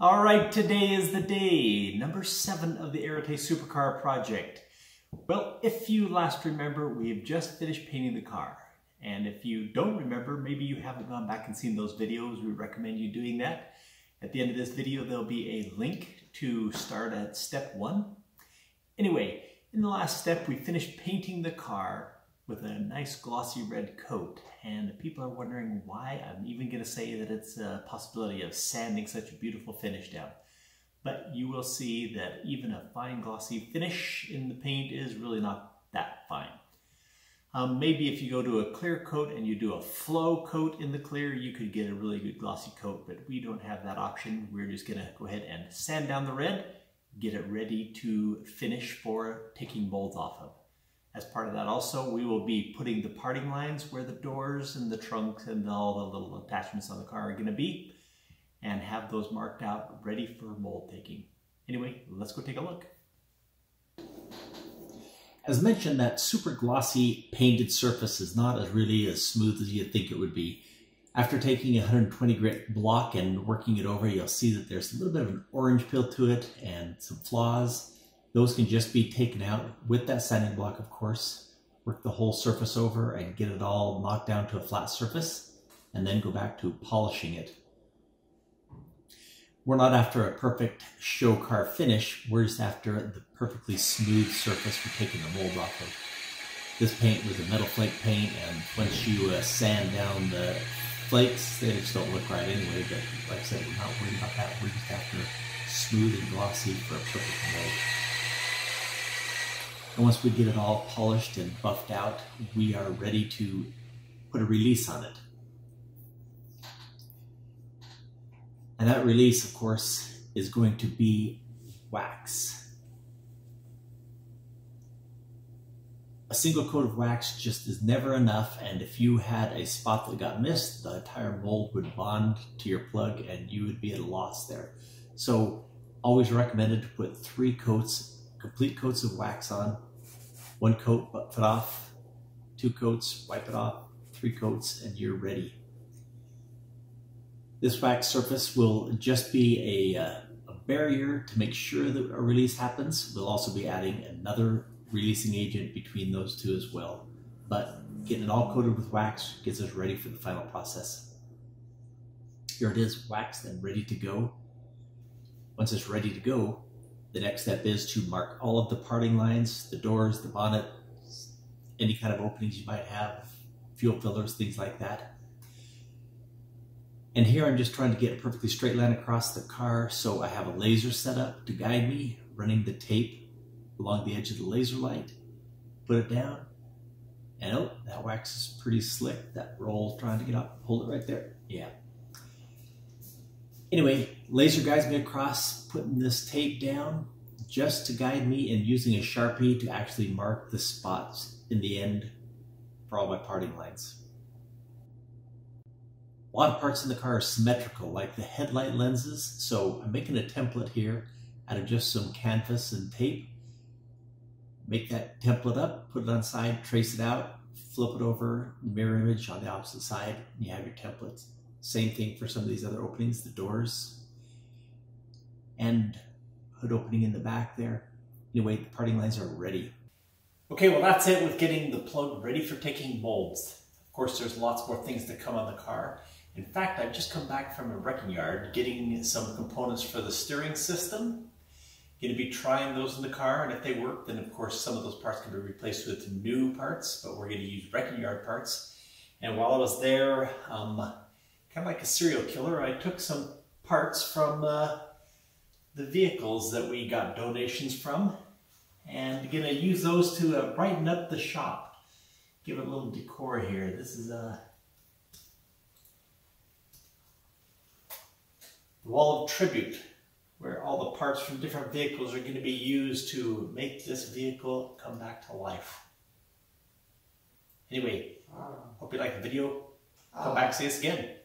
All right, today is the day, number seven of the Arete Supercar project. Well, if you last remember, we've just finished painting the car. And if you don't remember, maybe you haven't gone back and seen those videos, we recommend you doing that. At the end of this video, there'll be a link to start at step one. Anyway, in the last step, we finished painting the car with a nice glossy red coat. And people are wondering why I'm even going to say that it's a possibility of sanding such a beautiful finish down. But you will see that even a fine glossy finish in the paint is really not that fine. Um, maybe if you go to a clear coat and you do a flow coat in the clear, you could get a really good glossy coat, but we don't have that option. We're just gonna go ahead and sand down the red, get it ready to finish for taking molds off of. As part of that also, we will be putting the parting lines where the doors and the trunks and all the little attachments on the car are gonna be and have those marked out ready for mold taking. Anyway, let's go take a look. As mentioned, that super glossy painted surface is not as really as smooth as you'd think it would be. After taking a 120 grit block and working it over, you'll see that there's a little bit of an orange peel to it and some flaws. Those can just be taken out with that sanding block, of course. Work the whole surface over and get it all knocked down to a flat surface, and then go back to polishing it. We're not after a perfect show car finish, we're just after the perfectly smooth surface for taking the mold off of. This paint was a metal flake paint, and once you uh, sand down the flakes, they just don't look right anyway, but like I said, we're not worried about that, we're just after smooth and glossy for a perfect mold. And once we get it all polished and buffed out, we are ready to put a release on it. And that release, of course, is going to be wax. A single coat of wax just is never enough, and if you had a spot that got missed, the entire mold would bond to your plug and you would be at a loss there. So always recommended to put three coats, complete coats of wax on one coat, it off, two coats, wipe it off, three coats, and you're ready. This wax surface will just be a, uh, a barrier to make sure that a release happens. We'll also be adding another releasing agent between those two as well. But getting it all coated with wax gets us ready for the final process. Here it is, waxed and ready to go. Once it's ready to go, the next step is to mark all of the parting lines, the doors, the bonnet, any kind of openings you might have, fuel fillers, things like that. And here I'm just trying to get a perfectly straight line across the car, so I have a laser set up to guide me, running the tape along the edge of the laser light, put it down, and oh, that wax is pretty slick. That roll trying to get up, hold it right there. Yeah, Anyway, laser guides me across putting this tape down just to guide me and using a Sharpie to actually mark the spots in the end for all my parting lines. A lot of parts in the car are symmetrical, like the headlight lenses, so I'm making a template here out of just some canvas and tape. Make that template up, put it on side, trace it out, flip it over, mirror image on the opposite side, and you have your templates. Same thing for some of these other openings, the doors and hood opening in the back there. Anyway, the parting lines are ready. Okay, well that's it with getting the plug ready for taking molds. Of course, there's lots more things that come on the car. In fact, I've just come back from a wrecking yard getting some components for the steering system. Going to be trying those in the car, and if they work, then of course some of those parts can be replaced with new parts, but we're going to use wrecking yard parts. And while I was there, um, kind of like a serial killer, I took some parts from uh, the vehicles that we got donations from and gonna use those to uh, brighten up the shop. Give it a little decor here. This is a uh, wall of tribute where all the parts from different vehicles are going to be used to make this vehicle come back to life. Anyway, hope you like the video. Come back, see us again.